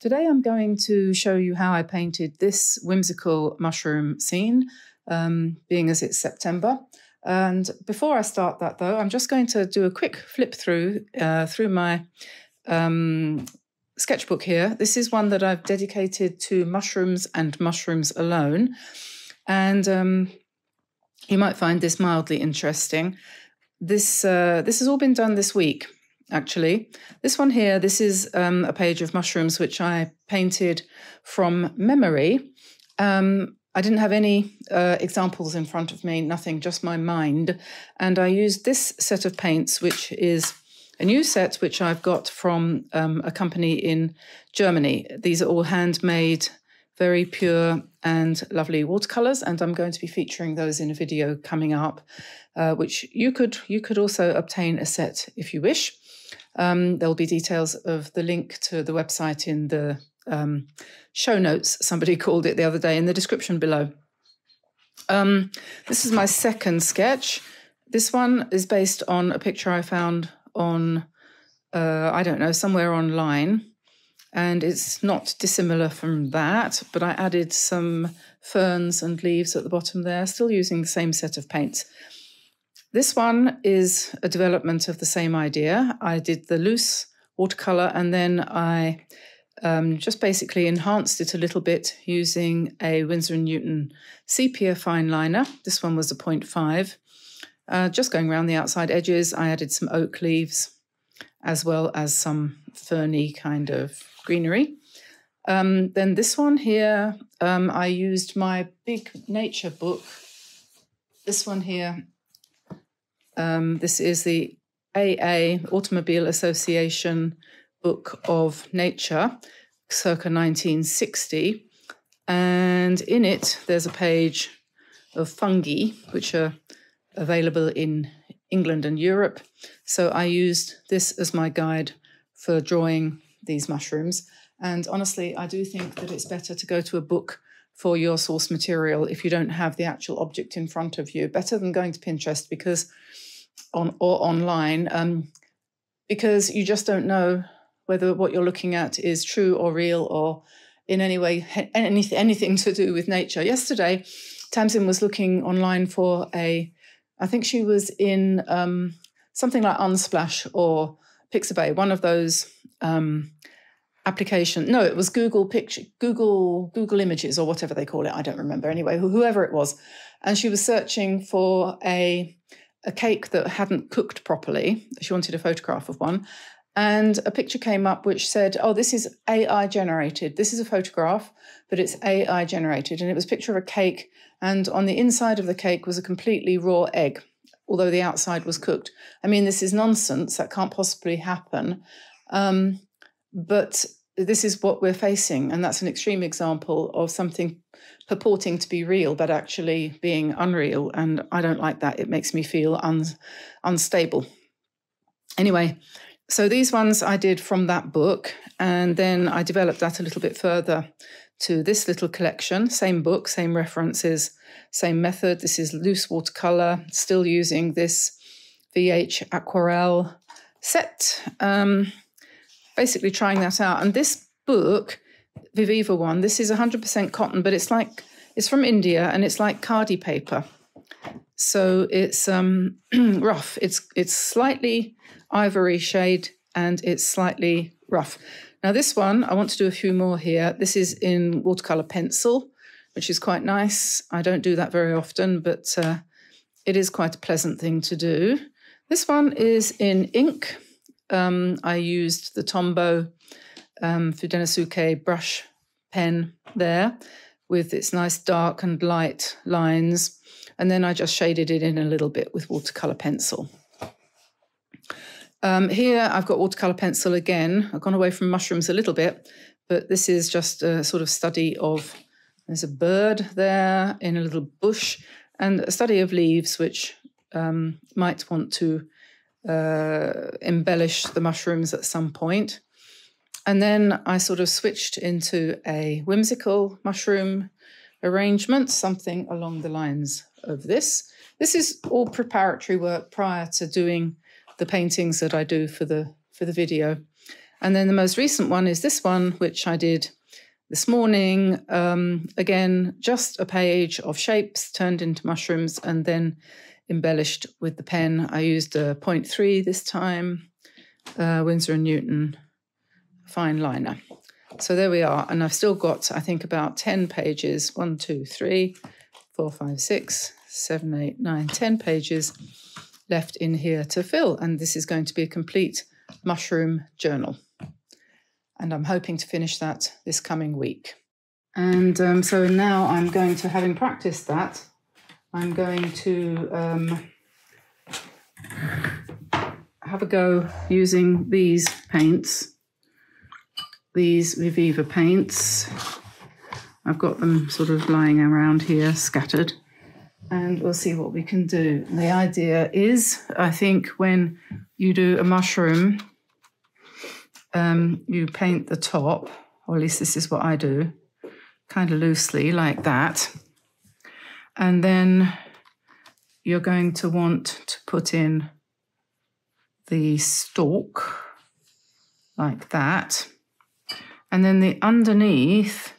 Today I'm going to show you how I painted this whimsical mushroom scene, um, being as it's September. And before I start that though, I'm just going to do a quick flip through uh, through my um, sketchbook here. This is one that I've dedicated to mushrooms and mushrooms alone. And um, you might find this mildly interesting. This, uh, this has all been done this week actually. This one here, this is um, a page of mushrooms which I painted from memory. Um, I didn't have any uh, examples in front of me, nothing, just my mind. And I used this set of paints, which is a new set which I've got from um, a company in Germany. These are all handmade, very pure and lovely watercolors, and I'm going to be featuring those in a video coming up, uh, which you could you could also obtain a set if you wish. Um, there'll be details of the link to the website in the um, show notes, somebody called it the other day, in the description below. Um, this is my second sketch. This one is based on a picture I found on, uh, I don't know, somewhere online. And it's not dissimilar from that, but I added some ferns and leaves at the bottom there, still using the same set of paints. This one is a development of the same idea. I did the loose watercolor and then I um, just basically enhanced it a little bit using a Winsor & Newton sepia fine liner. This one was a 0.5. Uh, just going around the outside edges, I added some oak leaves as well as some ferny kind of greenery. Um, then this one here, um, I used my big nature book. This one here um, this is the AA Automobile Association Book of Nature, circa 1960. And in it, there's a page of fungi, which are available in England and Europe. So I used this as my guide for drawing these mushrooms. And honestly, I do think that it's better to go to a book for your source material if you don't have the actual object in front of you, better than going to Pinterest because on or online um, because you just don't know whether what you're looking at is true or real or in any way anything anything to do with nature. Yesterday, Tamsin was looking online for a, I think she was in um, something like Unsplash or Pixabay, one of those um, application. No, it was Google Picture, Google Google Images or whatever they call it. I don't remember. Anyway, whoever it was, and she was searching for a a cake that hadn't cooked properly. She wanted a photograph of one. And a picture came up which said, Oh, this is AI generated. This is a photograph, but it's AI generated. And it was a picture of a cake. And on the inside of the cake was a completely raw egg, although the outside was cooked. I mean, this is nonsense. That can't possibly happen. Um, but this is what we're facing. And that's an extreme example of something purporting to be real, but actually being unreal. And I don't like that. It makes me feel un- unstable. Anyway, so these ones I did from that book. And then I developed that a little bit further to this little collection. Same book, same references, same method. This is loose watercolor, still using this VH Aquarell set. Um, basically trying that out. And this book, Viviva one, this is 100% cotton, but it's like, it's from India and it's like khadi paper. So it's um, rough. It's it's slightly ivory shade and it's slightly rough. Now this one, I want to do a few more here. This is in watercolor pencil, which is quite nice. I don't do that very often, but uh, it is quite a pleasant thing to do. This one is in ink. Um, I used the Tombow um, brush pen there with its nice dark and light lines. And then I just shaded it in a little bit with watercolor pencil. Um, here I've got watercolor pencil again. I've gone away from mushrooms a little bit, but this is just a sort of study of, there's a bird there in a little bush and a study of leaves, which um, might want to uh, embellish the mushrooms at some point. And then I sort of switched into a whimsical mushroom arrangement, something along the lines of this. This is all preparatory work prior to doing the paintings that I do for the for the video. And then the most recent one is this one, which I did this morning. Um, again, just a page of shapes turned into mushrooms and then embellished with the pen. I used a 0.3 this time, uh, Winsor & Newton fine liner. So there we are. And I've still got, I think, about 10 pages. One, two, three, four, five, six, seven, eight, nine, 10 pages left in here to fill. And this is going to be a complete mushroom journal. And I'm hoping to finish that this coming week. And um, so now I'm going to, having practiced that, I'm going to um, have a go using these paints, these Viviva paints. I've got them sort of lying around here, scattered and we'll see what we can do. The idea is, I think, when you do a mushroom, um, you paint the top, or at least this is what I do, kind of loosely like that. And then you're going to want to put in the stalk like that. And then the underneath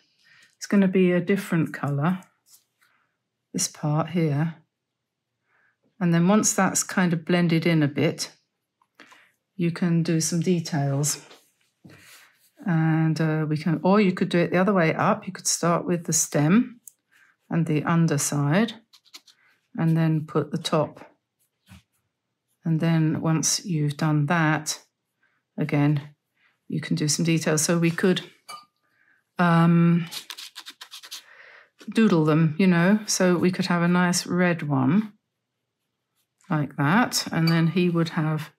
is going to be a different colour this part here. And then once that's kind of blended in a bit, you can do some details. And uh, we can, or you could do it the other way up. You could start with the stem and the underside, and then put the top. And then once you've done that, again, you can do some details. So we could um, doodle them, you know. So we could have a nice red one like that. And then he would have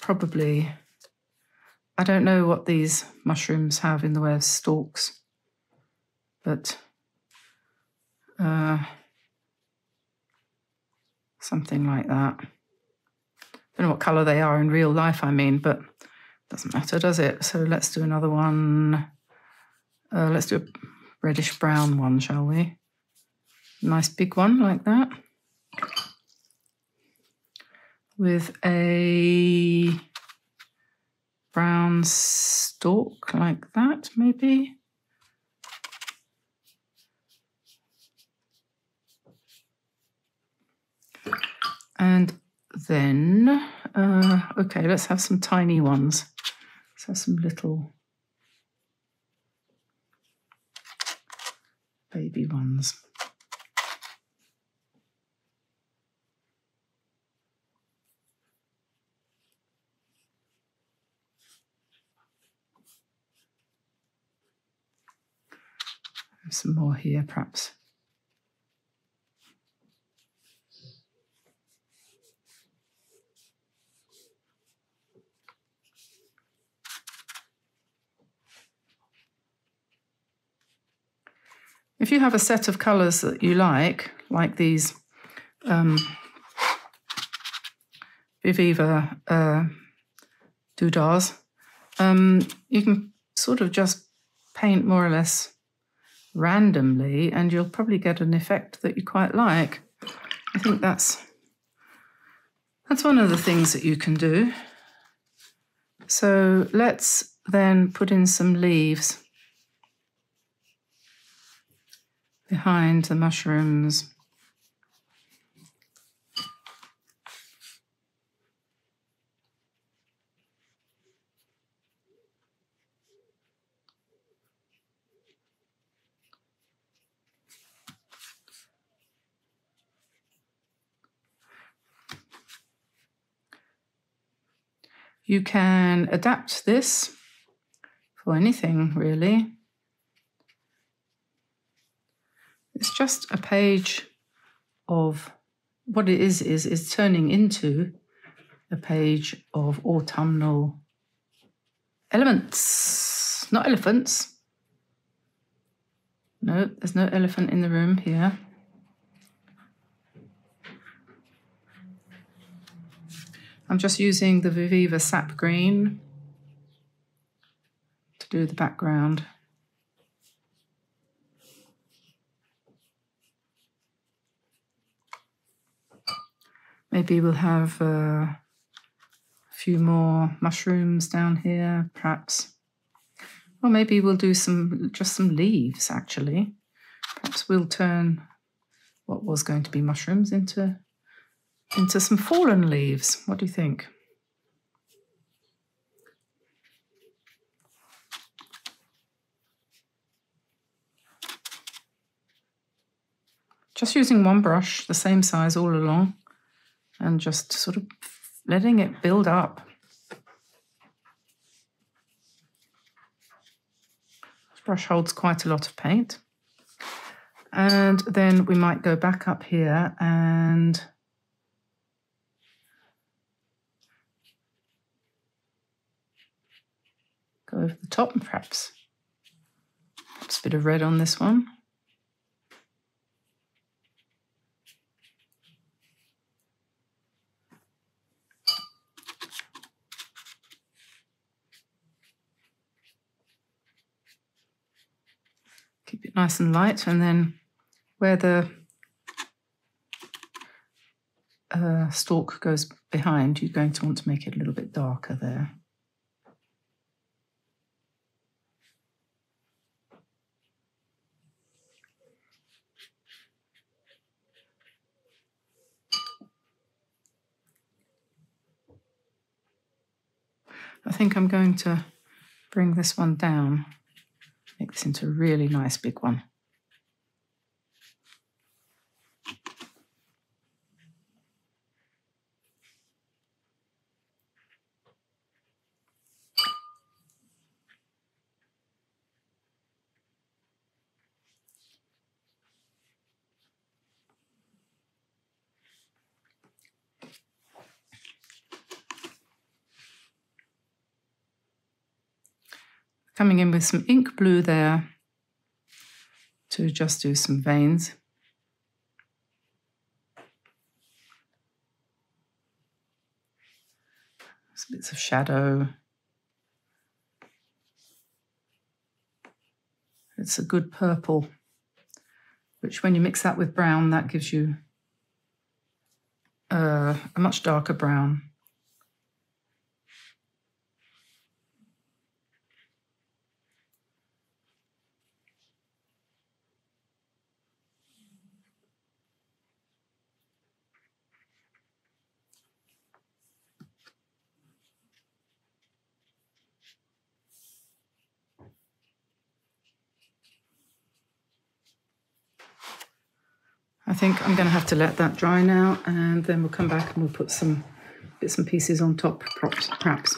probably, I don't know what these mushrooms have in the way of stalks, but uh, something like that. Don't know what colour they are in real life, I mean, but doesn't matter, does it? So let's do another one. Uh, let's do a reddish brown one, shall we? Nice big one like that. With a brown stalk like that, maybe. And then, uh, okay, let's have some tiny ones. Let's have some little baby ones. Some more here, perhaps. If you have a set of colours that you like, like these um, Viviva uh, doodahs, um, you can sort of just paint more or less randomly and you'll probably get an effect that you quite like. I think that's that's one of the things that you can do. So let's then put in some leaves. Behind the mushrooms. You can adapt this for anything really. It's just a page of what it is is is turning into a page of autumnal elements, not elephants. No, there's no elephant in the room here. I'm just using the Viviva Sap Green to do the background. Maybe we'll have uh, a few more mushrooms down here, perhaps. Or maybe we'll do some just some leaves actually. Perhaps we'll turn what was going to be mushrooms into into some fallen leaves. What do you think? Just using one brush, the same size all along, and just sort of letting it build up. This brush holds quite a lot of paint. And then we might go back up here and go over the top perhaps, perhaps a bit of red on this one. Keep it nice and light. And then where the uh, stalk goes behind, you're going to want to make it a little bit darker there. I think I'm going to bring this one down. Make this into a really nice big one. coming in with some ink blue there to just do some veins. Some bits of shadow. It's a good purple, which when you mix that with brown, that gives you uh, a much darker brown. I think I'm going to have to let that dry now and then we'll come back and we'll put some bits and pieces on top, perhaps.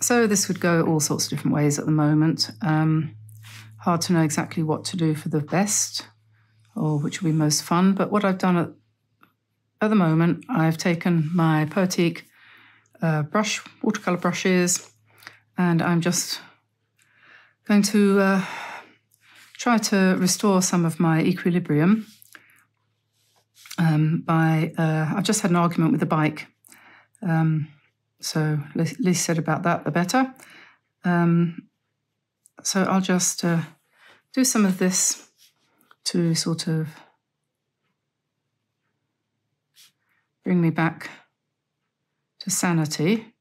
So this would go all sorts of different ways at the moment. Um, hard to know exactly what to do for the best or which will be most fun. But what I've done at, at the moment, I've taken my Poetique uh, brush, watercolor brushes, and I'm just going to uh, try to restore some of my equilibrium um, by. Uh, I just had an argument with the bike. Um, so, least said about that, the better. Um, so, I'll just uh, do some of this to sort of bring me back to sanity.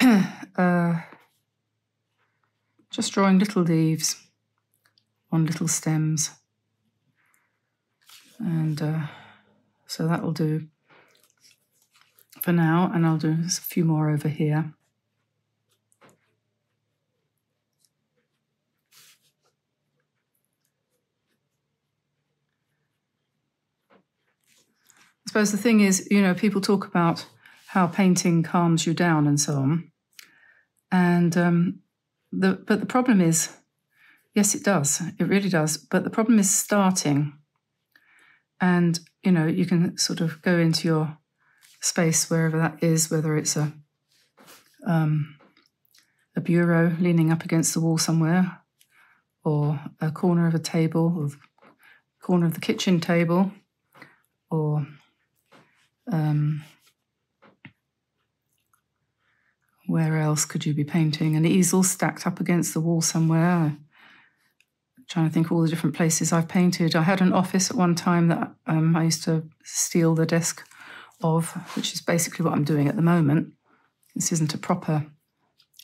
uh, just drawing little leaves on little stems. And uh, so that will do for now, and I'll do a few more over here. I suppose the thing is, you know, people talk about how painting calms you down and so on. And um, the but the problem is Yes, it does. It really does. But the problem is starting. And, you know, you can sort of go into your space wherever that is, whether it's a um, a bureau leaning up against the wall somewhere, or a corner of a table, or corner of the kitchen table, or um, where else could you be painting? An easel stacked up against the wall somewhere, trying to think all the different places I've painted. I had an office at one time that um, I used to steal the desk of, which is basically what I'm doing at the moment. This isn't a proper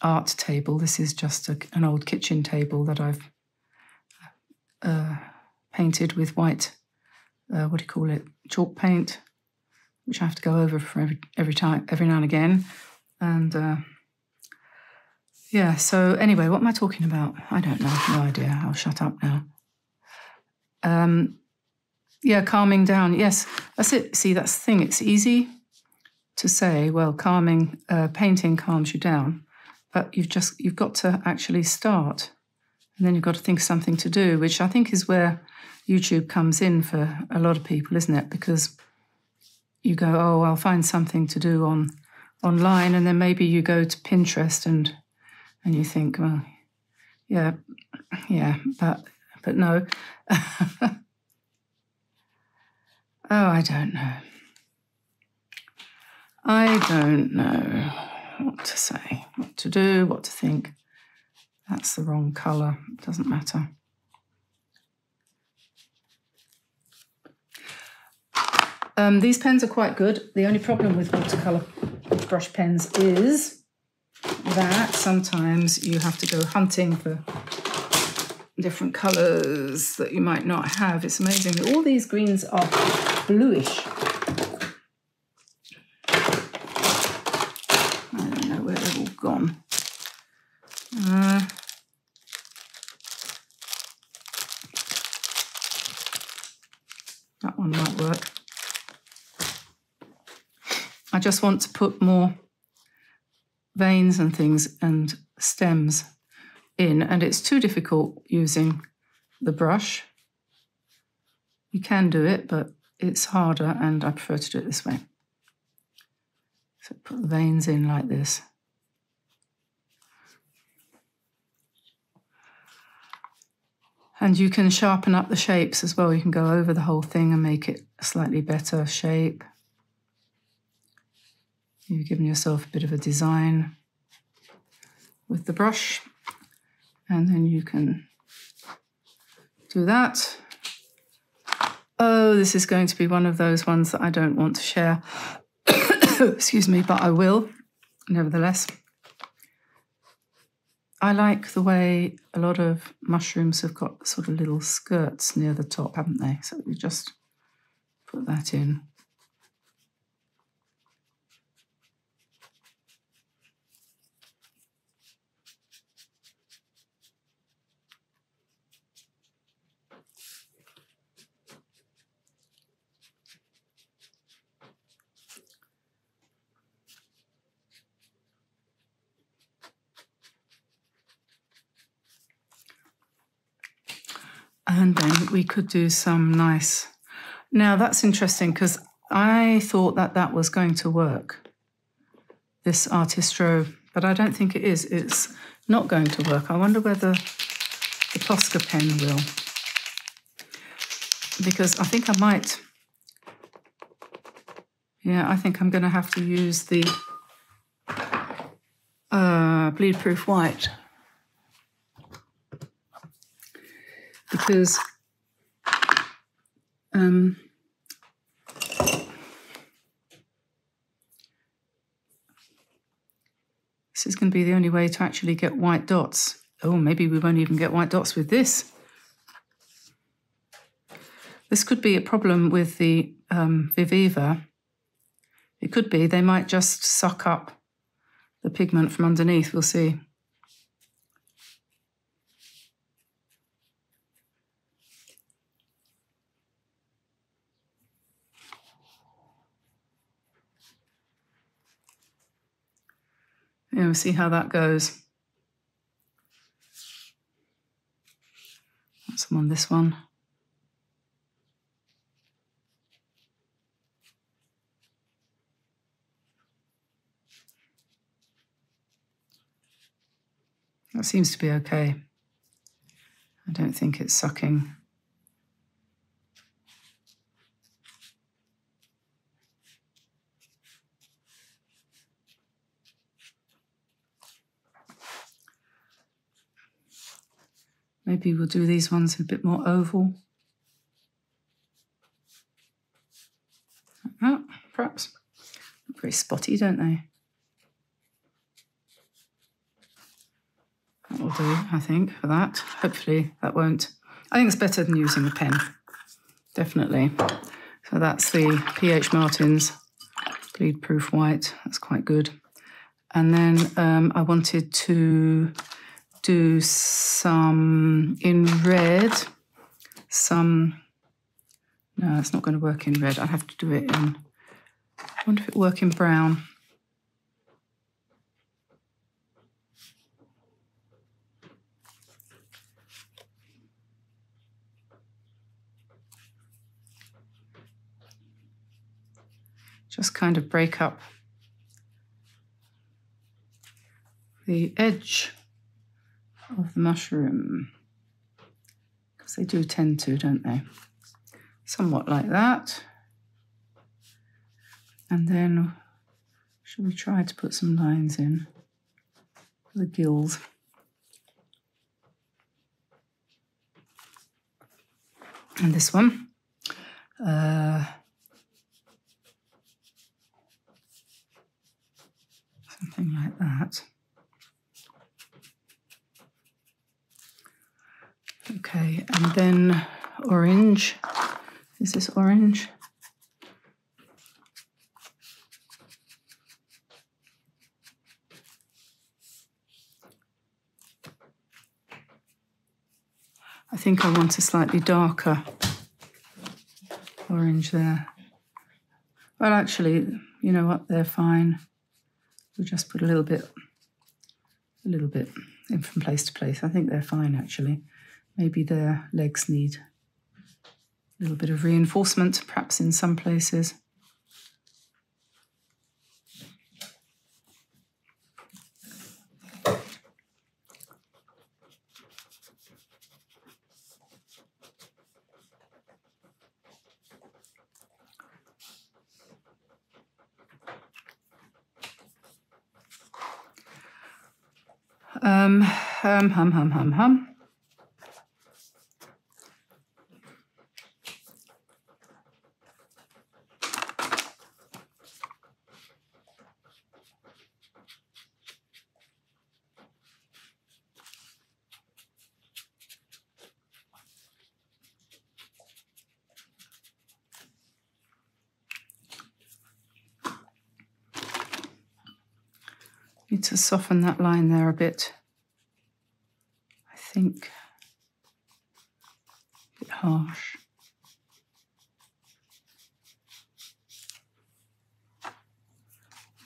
art table. This is just a, an old kitchen table that I've uh, painted with white, uh, what do you call it, chalk paint, which I have to go over for every, every time, every now and again. And uh, yeah, so anyway, what am I talking about? I don't know, no idea. I'll shut up now. Um, yeah, calming down. Yes, that's it. See, that's the thing. It's easy to say, well, calming, uh, painting calms you down, but you've just you've got to actually start, and then you've got to think something to do, which I think is where YouTube comes in for a lot of people, isn't it? Because you go, oh, I'll find something to do on online, and then maybe you go to Pinterest and and you think, well, yeah, yeah, but but no. oh, I don't know. I don't know what to say, what to do, what to think. That's the wrong colour. It doesn't matter. Um, these pens are quite good. The only problem with watercolour brush pens is that sometimes you have to go hunting for different colours that you might not have. It's amazing. All these greens are bluish. I don't know where they've all gone. Uh, that one might work. I just want to put more veins and things and stems in, and it's too difficult using the brush. You can do it, but it's harder, and I prefer to do it this way. So put the veins in like this. And you can sharpen up the shapes as well. You can go over the whole thing and make it a slightly better shape. You've given yourself a bit of a design with the brush, and then you can do that. Oh, this is going to be one of those ones that I don't want to share. Excuse me, but I will, nevertheless. I like the way a lot of mushrooms have got sort of little skirts near the top, haven't they? So we just put that in. And then we could do some nice. Now that's interesting because I thought that that was going to work, this Artistro, but I don't think it is. It's not going to work. I wonder whether the Posca pen will. Because I think I might. Yeah, I think I'm going to have to use the uh, bleed proof white because um, this is going to be the only way to actually get white dots. Oh, maybe we won't even get white dots with this. This could be a problem with the um, Viviva. It could be they might just suck up the pigment from underneath. We'll see. Yeah, we'll see how that goes. Some on this one. That seems to be okay. I don't think it's sucking. Maybe we'll do these ones a bit more oval. Oh, perhaps. Look very spotty, don't they? That will do, I think, for that. Hopefully that won't. I think it's better than using a pen. Definitely. So that's the PH Martins bleed proof white. That's quite good. And then um, I wanted to do some in red, some, no, it's not going to work in red. I have to do it in, I wonder if it work in brown. Just kind of break up the edge of the mushroom because they do tend to, don't they? Somewhat like that. And then should we try to put some lines in for the gills? And this one. Uh, something like that. Okay, and then orange. Is this orange? I think I want a slightly darker orange there. Well, actually, you know what? They're fine. We'll just put a little bit, a little bit in from place to place. I think they're fine, actually. Maybe their legs need a little bit of reinforcement, perhaps in some places. Um, hum, hum, hum, hum, hum. Need to soften that line there a bit. I think a bit harsh.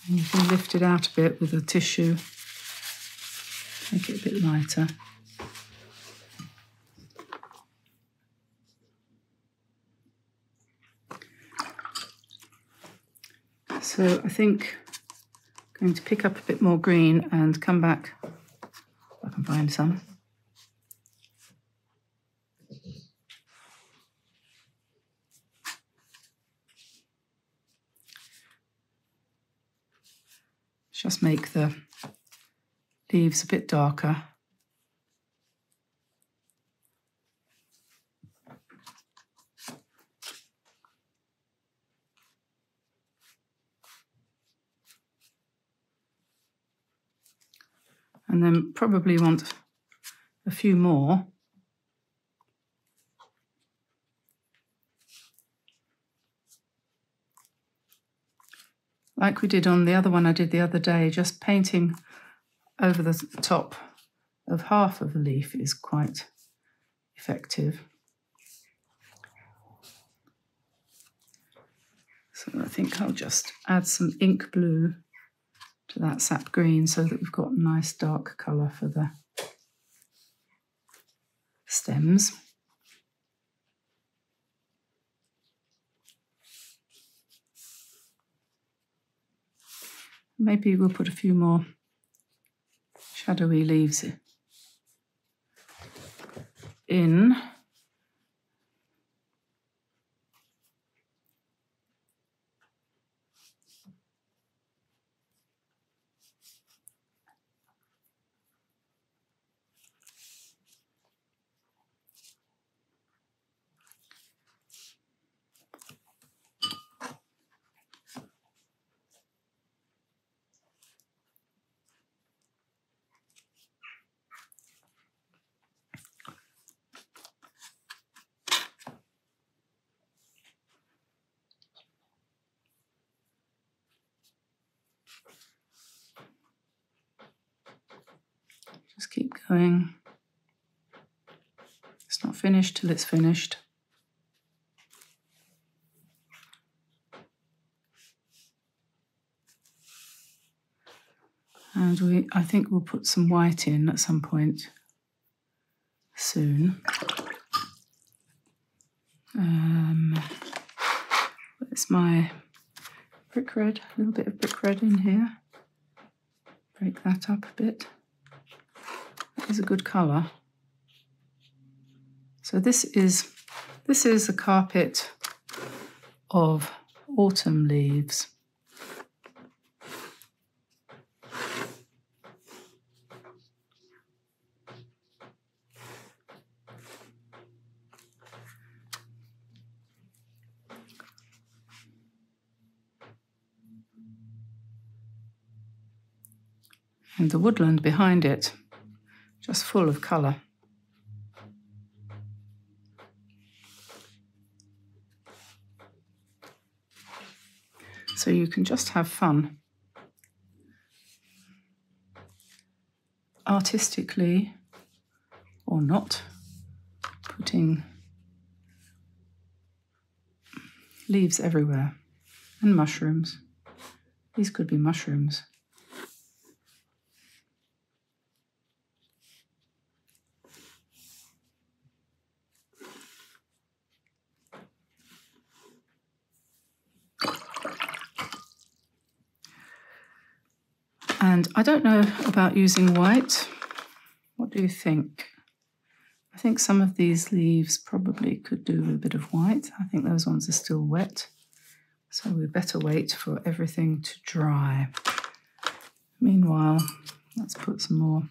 And you can lift it out a bit with a tissue, make it a bit lighter. So I think I'm going to pick up a bit more green and come back if I can find some. Just make the leaves a bit darker. And then probably want a few more. Like we did on the other one I did the other day, just painting over the top of half of a leaf is quite effective. So I think I'll just add some ink blue to that sap green so that we've got a nice dark colour for the stems. Maybe we'll put a few more shadowy leaves in. keep going. It's not finished till it's finished. And we, I think we'll put some white in at some point soon. Um, my brick red? A little bit of brick red in here. Break that up a bit. Is a good colour. So this is this is a carpet of autumn leaves. and the woodland behind it, just full of colour. So you can just have fun. Artistically or not, putting leaves everywhere and mushrooms. These could be mushrooms. And I don't know about using white. What do you think? I think some of these leaves probably could do with a bit of white. I think those ones are still wet. So we better wait for everything to dry. Meanwhile, let's put some more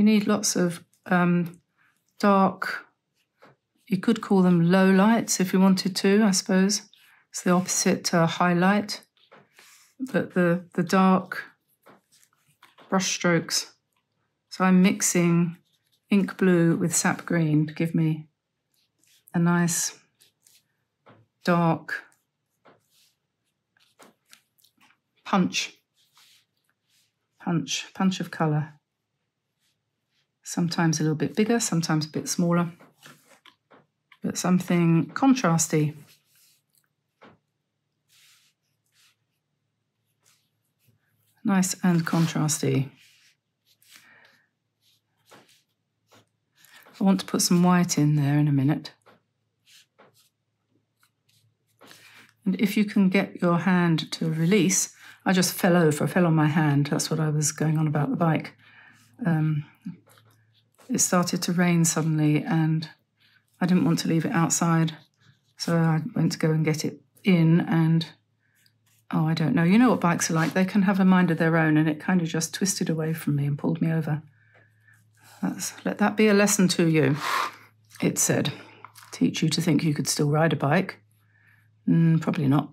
We need lots of um, dark, you could call them low lights if you wanted to, I suppose. It's the opposite to highlight. But the, the dark brush strokes. So I'm mixing ink blue with sap green to give me a nice dark punch, punch, punch of colour sometimes a little bit bigger, sometimes a bit smaller, but something contrasty. Nice and contrasty. I want to put some white in there in a minute. And if you can get your hand to release, I just fell over, I fell on my hand. That's what I was going on about the bike. Um, it started to rain suddenly and I didn't want to leave it outside. So I went to go and get it in and oh, I don't know. You know what bikes are like. They can have a mind of their own and it kind of just twisted away from me and pulled me over. That's, let that be a lesson to you, it said. Teach you to think you could still ride a bike. Mm, probably not.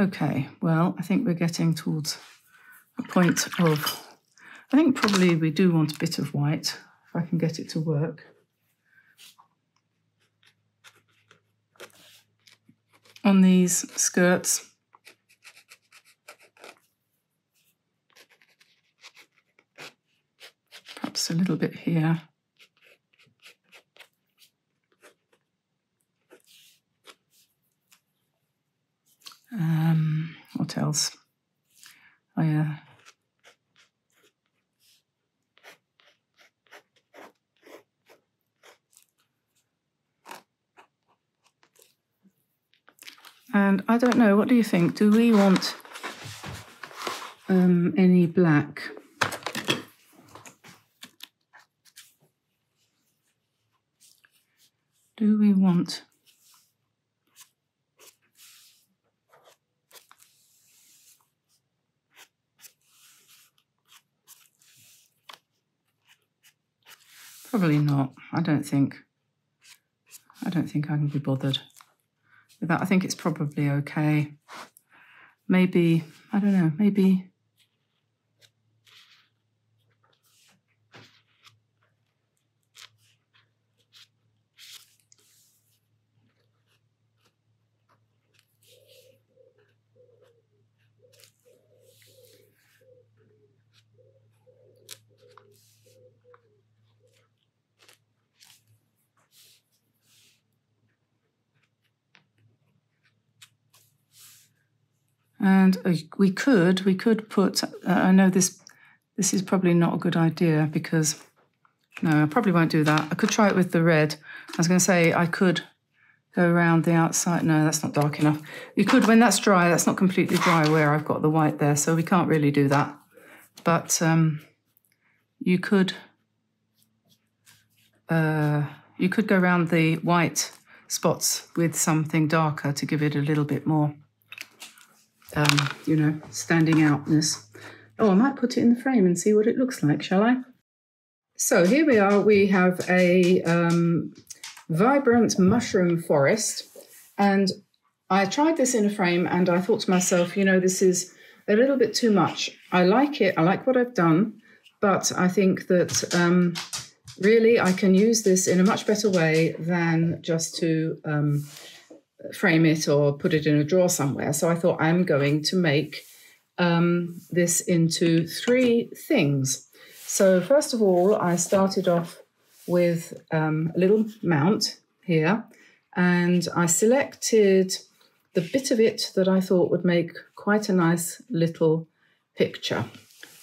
Okay, well, I think we're getting towards a point of, I think probably we do want a bit of white, if I can get it to work. On these skirts, perhaps a little bit here. Uh, what else? Oh yeah. And I don't know, what do you think? Do we want um, any black? Do we want Probably not. I don't think. I don't think I can be bothered with that. I think it's probably okay. Maybe, I don't know, maybe And uh, we could, we could put, uh, I know this, this is probably not a good idea because, no, I probably won't do that. I could try it with the red. I was going to say I could go around the outside. No, that's not dark enough. You could, when that's dry, that's not completely dry where I've got the white there, so we can't really do that. But um, you could, uh, you could go around the white spots with something darker to give it a little bit more um, you know, standing outness. Oh, I might put it in the frame and see what it looks like, shall I? So here we are. We have a um, vibrant mushroom forest. And I tried this in a frame and I thought to myself, you know, this is a little bit too much. I like it. I like what I've done. But I think that um, really I can use this in a much better way than just to um, frame it or put it in a drawer somewhere. So I thought I'm going to make um, this into three things. So first of all, I started off with um, a little mount here and I selected the bit of it that I thought would make quite a nice little picture.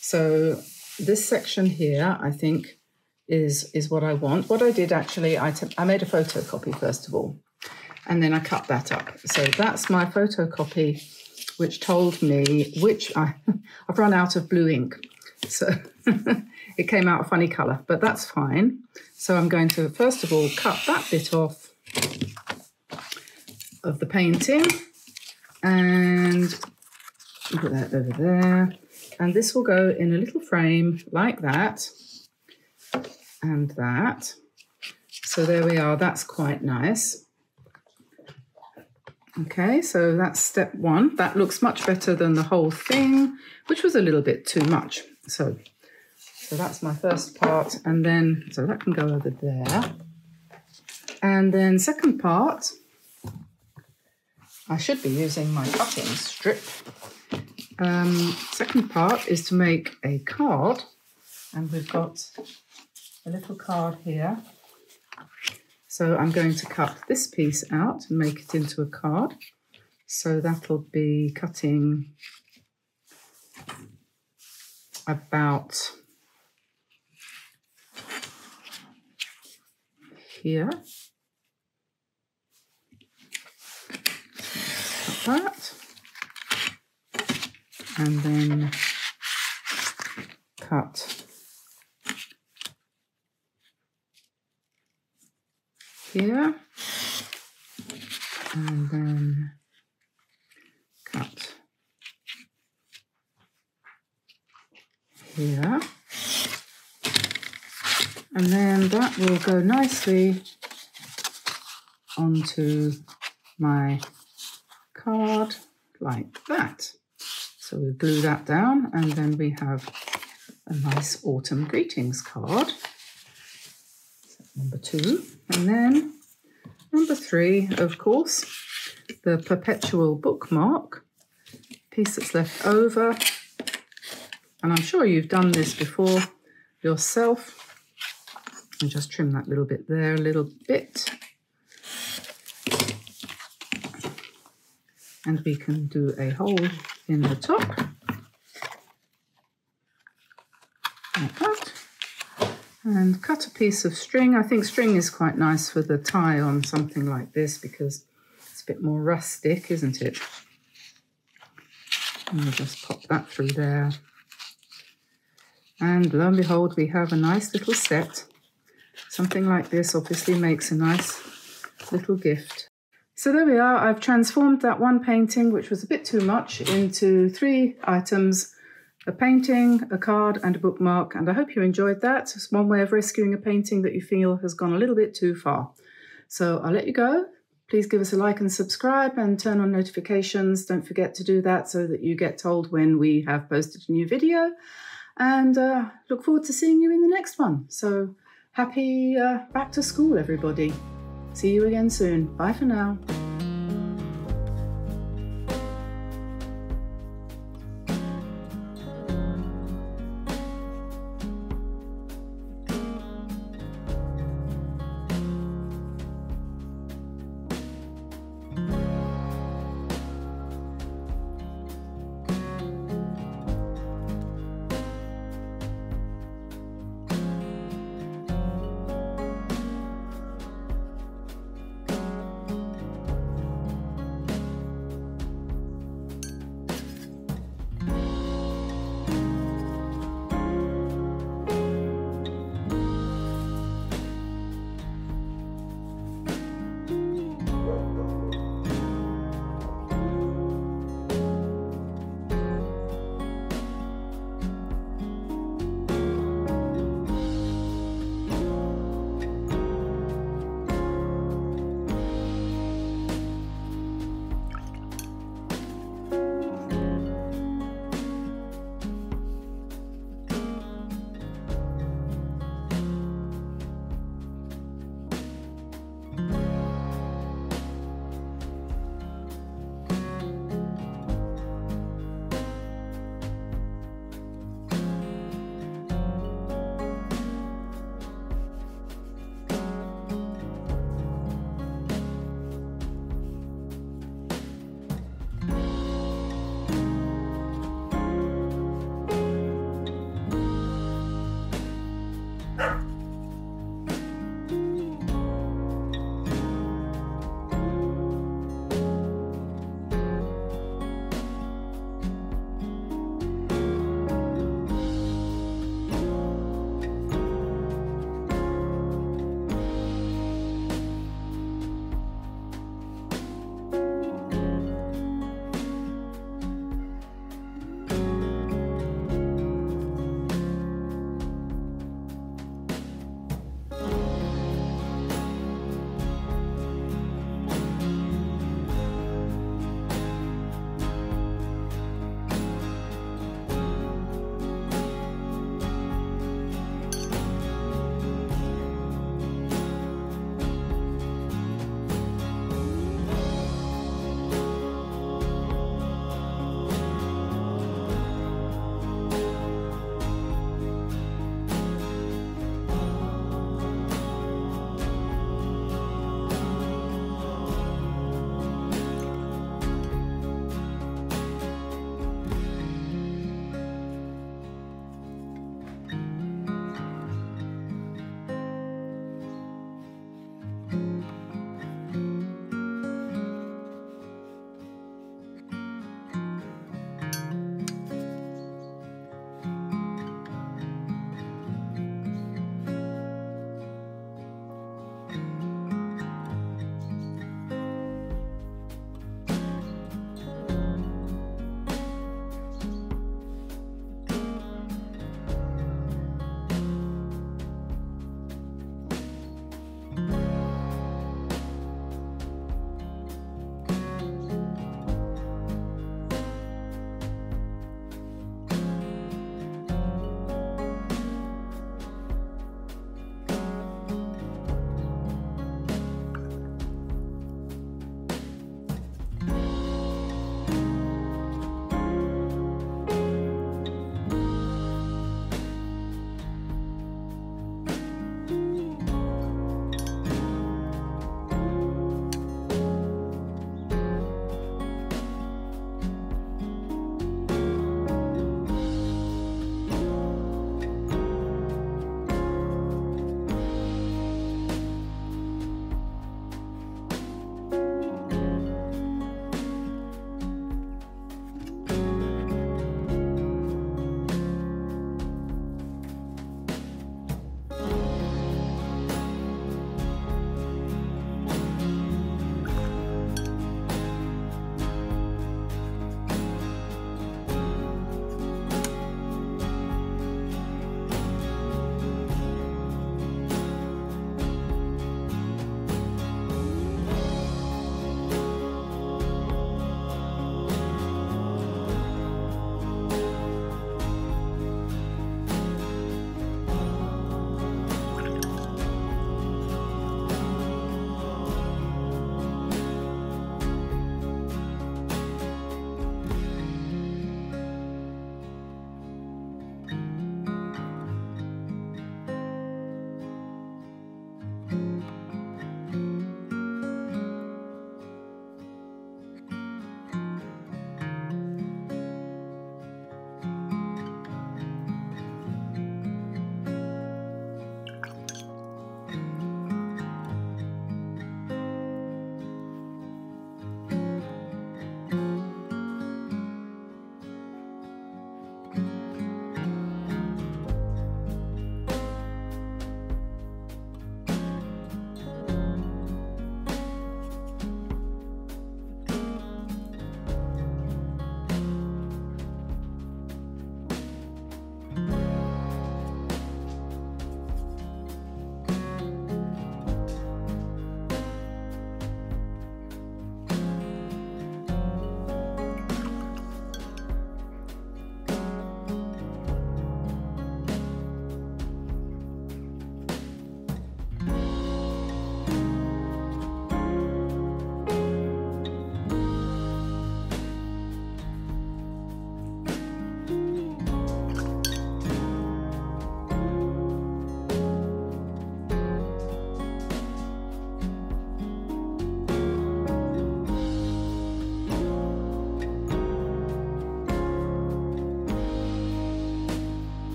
So this section here, I think, is, is what I want. What I did actually, I, I made a photocopy first of all and then I cut that up. So that's my photocopy, which told me which I, I've run out of blue ink. So it came out a funny colour, but that's fine. So I'm going to, first of all, cut that bit off of the painting and put that over there. And this will go in a little frame like that and that. So there we are, that's quite nice. Okay, so that's step one. That looks much better than the whole thing, which was a little bit too much. So, so that's my first part. And then, so that can go over there. And then second part, I should be using my cutting strip. Um, second part is to make a card. And we've got a little card here so I'm going to cut this piece out and make it into a card. So that'll be cutting about here. That. And then cut here. And then cut here. And then that will go nicely onto my card like that. So we glue that down and then we have a nice autumn greetings card number two. And then number three, of course, the perpetual bookmark piece that's left over. And I'm sure you've done this before yourself. And just trim that little bit there a little bit. And we can do a hole in the top. Like that. And cut a piece of string. I think string is quite nice for the tie on something like this because it's a bit more rustic, isn't it? And we'll just pop that through there. And lo and behold, we have a nice little set. Something like this obviously makes a nice little gift. So there we are. I've transformed that one painting, which was a bit too much, into three items, a painting, a card and a bookmark. And I hope you enjoyed that. It's one way of rescuing a painting that you feel has gone a little bit too far. So I'll let you go. Please give us a like and subscribe and turn on notifications. Don't forget to do that so that you get told when we have posted a new video. And uh, look forward to seeing you in the next one. So happy uh, back to school, everybody. See you again soon. Bye for now.